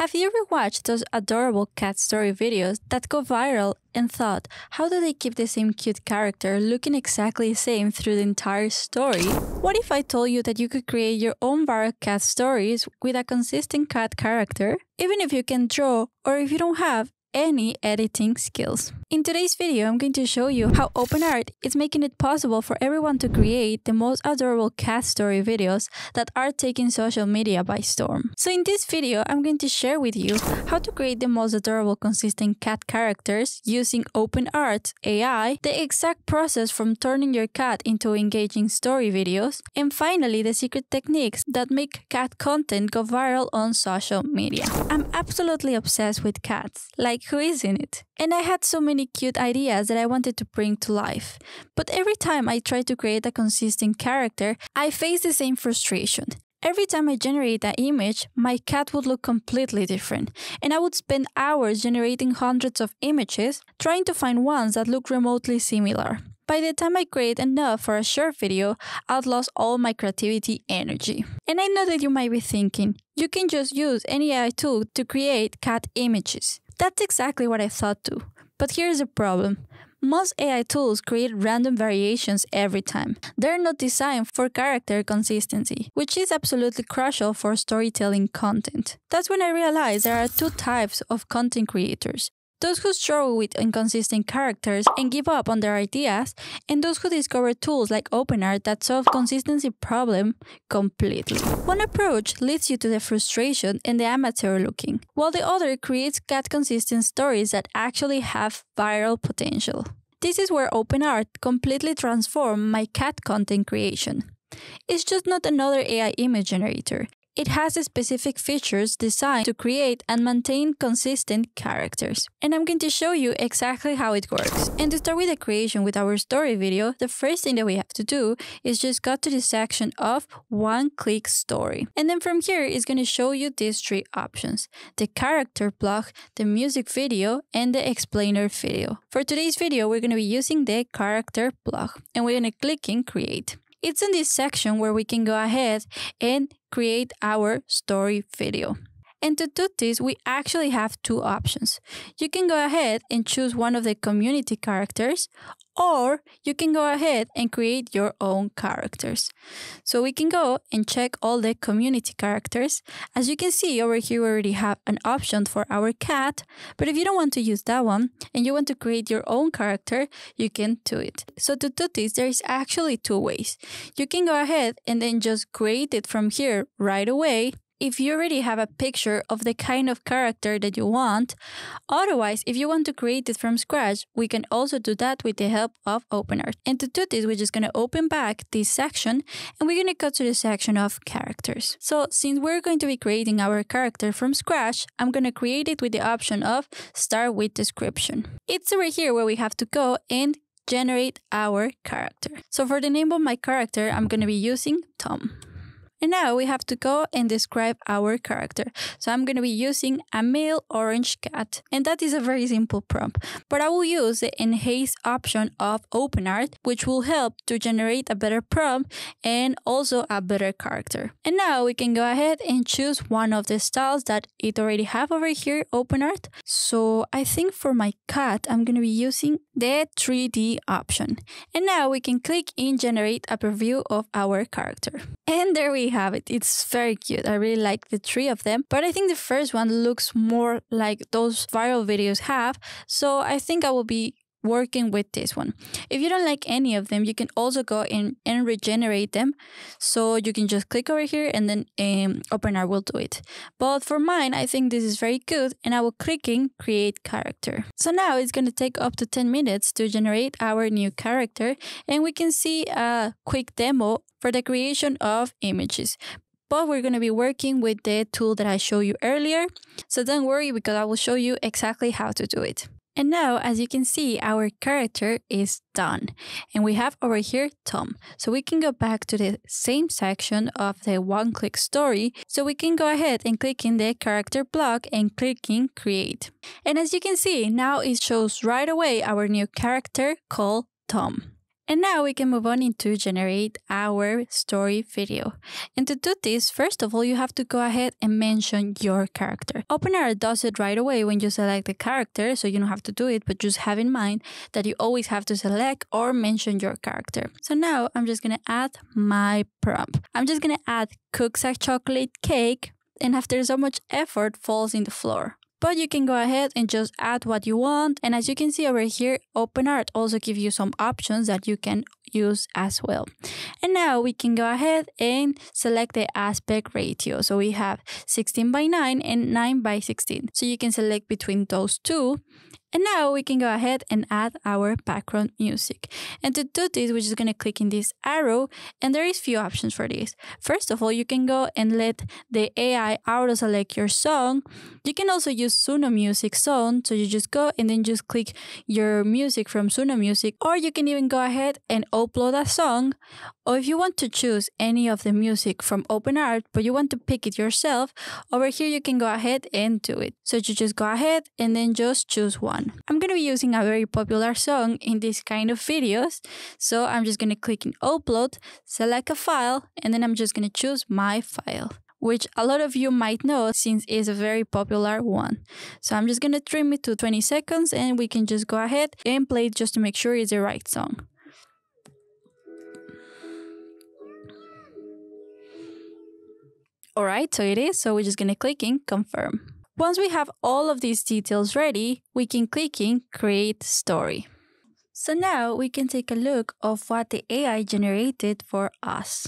Have you ever watched those adorable cat story videos that go viral and thought, how do they keep the same cute character looking exactly the same through the entire story? What if I told you that you could create your own viral cat stories with a consistent cat character? Even if you can draw or if you don't have any editing skills. In today's video, I'm going to show you how OpenArt is making it possible for everyone to create the most adorable cat story videos that are taking social media by storm. So in this video, I'm going to share with you how to create the most adorable consistent cat characters using OpenArt AI, the exact process from turning your cat into engaging story videos, and finally the secret techniques that make cat content go viral on social media. I'm absolutely obsessed with cats. Like who isn't it? And I had so many cute ideas that I wanted to bring to life. But every time I try to create a consistent character, I face the same frustration. Every time I generate an image, my cat would look completely different, and I would spend hours generating hundreds of images trying to find ones that look remotely similar. By the time I create enough for a short video, I'd lost all my creativity energy. And I know that you might be thinking, you can just use any AI tool to create cat images. That's exactly what I thought too. But here's the problem. Most AI tools create random variations every time. They're not designed for character consistency, which is absolutely crucial for storytelling content. That's when I realized there are two types of content creators those who struggle with inconsistent characters and give up on their ideas, and those who discover tools like OpenArt that solve consistency problem completely. One approach leads you to the frustration and the amateur looking, while the other creates cat consistent stories that actually have viral potential. This is where OpenArt completely transformed my cat content creation. It's just not another AI image generator. It has specific features designed to create and maintain consistent characters. And I'm going to show you exactly how it works. And to start with the creation with our story video, the first thing that we have to do is just go to the section of one-click story. And then from here, it's going to show you these three options. The character vlog, the music video, and the explainer video. For today's video, we're going to be using the character vlog. And we're going to click in create. It's in this section where we can go ahead and create our story video. And to do this, we actually have two options. You can go ahead and choose one of the community characters, or you can go ahead and create your own characters. So we can go and check all the community characters. As you can see over here, we already have an option for our cat, but if you don't want to use that one and you want to create your own character, you can do it. So to do this, there is actually two ways. You can go ahead and then just create it from here right away if you already have a picture of the kind of character that you want. Otherwise, if you want to create it from scratch, we can also do that with the help of OpenArt. And to do this, we're just going to open back this section and we're going to go to the section of characters. So since we're going to be creating our character from scratch, I'm going to create it with the option of start with description. It's over here where we have to go and generate our character. So for the name of my character, I'm going to be using Tom. And now we have to go and describe our character. So I'm going to be using a male orange cat. And that is a very simple prompt. But I will use the enhance option of OpenArt, which will help to generate a better prompt and also a better character. And now we can go ahead and choose one of the styles that it already have over here, OpenArt. So I think for my cat, I'm going to be using the 3D option. And now we can click in generate a preview of our character. And there we have it. It's very cute. I really like the three of them, but I think the first one looks more like those viral videos have. So I think I will be working with this one. If you don't like any of them, you can also go in and regenerate them. So you can just click over here and then um, OpenArt will do it. But for mine, I think this is very good and I will click in create character. So now it's going to take up to 10 minutes to generate our new character and we can see a quick demo for the creation of images but we're going to be working with the tool that I showed you earlier. So don't worry because I will show you exactly how to do it. And now, as you can see, our character is done. And we have over here Tom. So we can go back to the same section of the one-click story. So we can go ahead and click in the character vlog and clicking create. And as you can see, now it shows right away our new character called Tom. And now we can move on into generate our story video. And to do this, first of all, you have to go ahead and mention your character. OpenArt does it right away when you select the character, so you don't have to do it, but just have in mind that you always have to select or mention your character. So now I'm just gonna add my prompt. I'm just gonna add cooks a chocolate cake and after so much effort falls in the floor but you can go ahead and just add what you want. And as you can see over here, OpenArt also gives you some options that you can use as well. And now we can go ahead and select the aspect ratio. So we have 16 by 9 and 9 by 16. So you can select between those two and now we can go ahead and add our background music. And to do this, we're just going to click in this arrow and there is few options for this. First of all, you can go and let the AI auto select your song. You can also use Suno Music Zone. So you just go and then just click your music from Suno Music or you can even go ahead and upload a song or if you want to choose any of the music from OpenArt, but you want to pick it yourself, over here you can go ahead and do it. So you just go ahead and then just choose one. I'm going to be using a very popular song in this kind of videos. So I'm just going to click in upload, select a file, and then I'm just going to choose my file which a lot of you might know since it's a very popular one. So I'm just gonna trim it to 20 seconds and we can just go ahead and play it just to make sure it's the right song. All right, so it is. So we're just going to click in confirm. Once we have all of these details ready, we can click in create story. So now we can take a look of what the AI generated for us.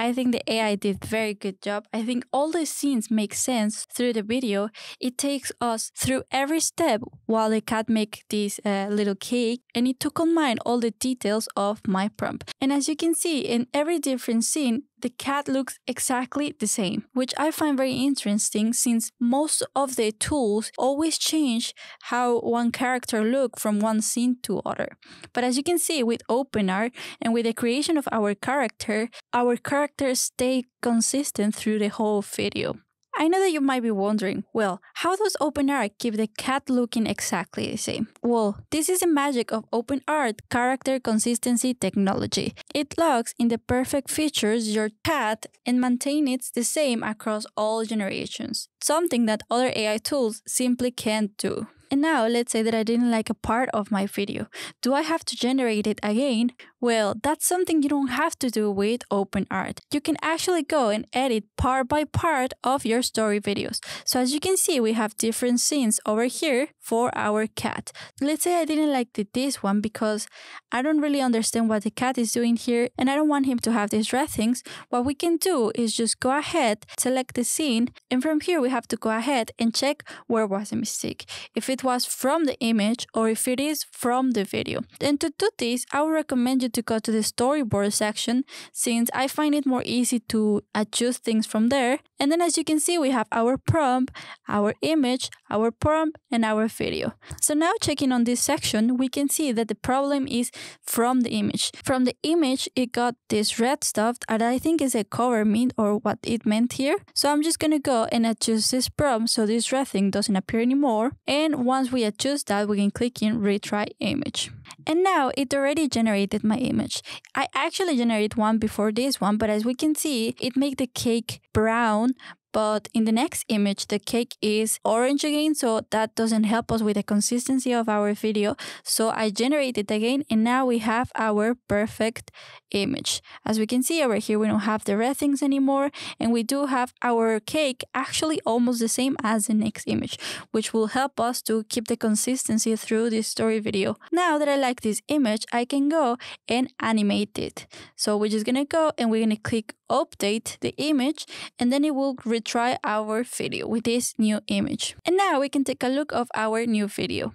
I think the AI did very good job. I think all the scenes make sense through the video. It takes us through every step while the cat make this uh, little cake and it took on mind all the details of my prompt. And as you can see in every different scene, the cat looks exactly the same, which I find very interesting since most of the tools always change how one character look from one scene to other. But as you can see with OpenArt and with the creation of our character, our characters stay consistent through the whole video. I know that you might be wondering, well, how does OpenArt keep the cat looking exactly the same? Well, this is the magic of OpenArt character consistency technology. It locks in the perfect features your cat and maintains it the same across all generations, something that other AI tools simply can't do. And now let's say that I didn't like a part of my video. Do I have to generate it again? Well, that's something you don't have to do with OpenArt. You can actually go and edit part by part of your story videos. So as you can see, we have different scenes over here for our cat. Let's say I didn't like this one because I don't really understand what the cat is doing here and I don't want him to have these red things. What we can do is just go ahead, select the scene, and from here we have to go ahead and check where was the mistake. If it was from the image or if it is from the video. And to do this, I would recommend you to go to the storyboard section since I find it more easy to adjust things from there. And then as you can see, we have our prompt, our image, our prompt, and our video. So now checking on this section, we can see that the problem is from the image. From the image, it got this red stuff that I think is a cover mean or what it meant here. So I'm just gonna go and adjust this prompt so this red thing doesn't appear anymore. And once we adjust that, we can click in retry image. And now it already generated my image. I actually generated one before this one, but as we can see, it made the cake brown, but in the next image the cake is orange again so that doesn't help us with the consistency of our video. So I generated it again and now we have our perfect image. As we can see over here we don't have the red things anymore and we do have our cake actually almost the same as the next image which will help us to keep the consistency through this story video. Now that I like this image I can go and animate it. So we're just gonna go and we're gonna click update the image and then it will retry our video with this new image. And now we can take a look of our new video.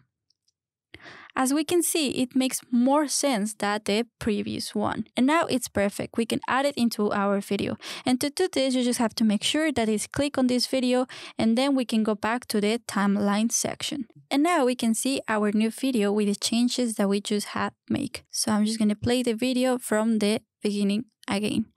As we can see, it makes more sense than the previous one. And now it's perfect. We can add it into our video. And to do this, you just have to make sure that it's click on this video and then we can go back to the timeline section. And now we can see our new video with the changes that we just had make. So I'm just gonna play the video from the beginning again.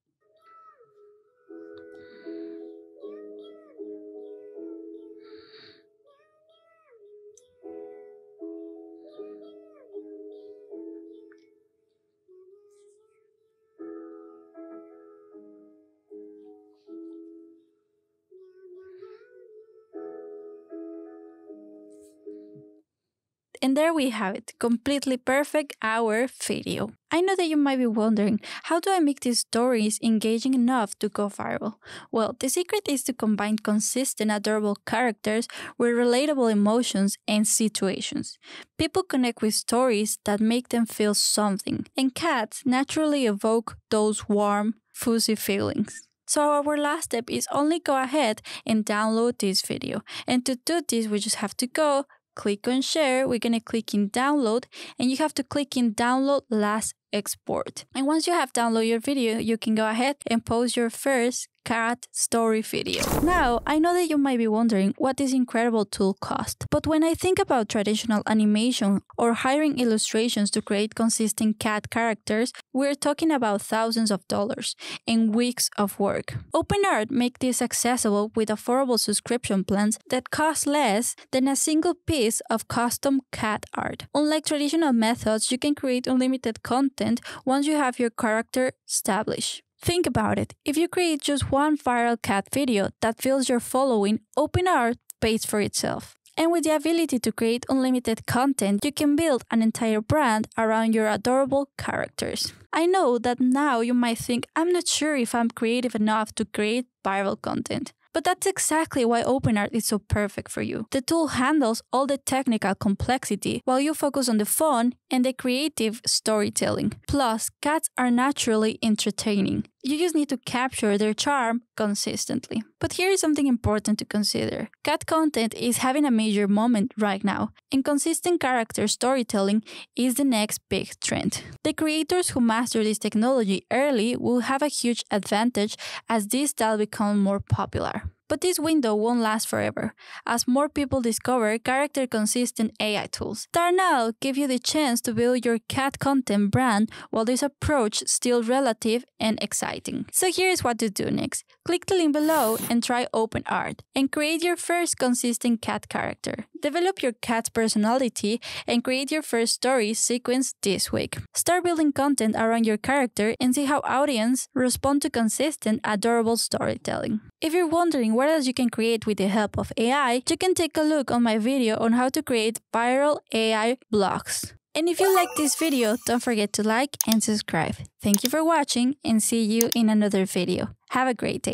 And there we have it, completely perfect our video. I know that you might be wondering, how do I make these stories engaging enough to go viral? Well, the secret is to combine consistent, adorable characters with relatable emotions and situations. People connect with stories that make them feel something, and cats naturally evoke those warm, fuzzy feelings. So our last step is only go ahead and download this video. And to do this, we just have to go click on share, we're gonna click in download and you have to click in download last export. And once you have downloaded your video, you can go ahead and post your first cat story video. Now, I know that you might be wondering what this incredible tool cost, but when I think about traditional animation or hiring illustrations to create consistent cat characters, we're talking about thousands of dollars and weeks of work. OpenArt make this accessible with affordable subscription plans that cost less than a single piece of custom cat art. Unlike traditional methods, you can create unlimited content once you have your character established. Think about it. If you create just one viral cat video that fills your following, OpenArt pays for itself. And with the ability to create unlimited content, you can build an entire brand around your adorable characters. I know that now you might think, I'm not sure if I'm creative enough to create viral content. But that's exactly why OpenArt is so perfect for you. The tool handles all the technical complexity while you focus on the fun and the creative storytelling. Plus, cats are naturally entertaining. You just need to capture their charm consistently. But here is something important to consider. Cat content is having a major moment right now, and consistent character storytelling is the next big trend. The creators who master this technology early will have a huge advantage as this style becomes more popular. But this window won't last forever, as more people discover character consistent AI tools. Darnell give you the chance to build your cat content brand while this approach still relative and exciting. So here's what to do next. Click the link below and try OpenArt and create your first consistent cat character. Develop your cat's personality and create your first story sequence this week. Start building content around your character and see how audience respond to consistent, adorable storytelling. If you're wondering what else you can create with the help of AI, you can take a look on my video on how to create viral AI vlogs. And if you like this video, don't forget to like and subscribe. Thank you for watching and see you in another video. Have a great day.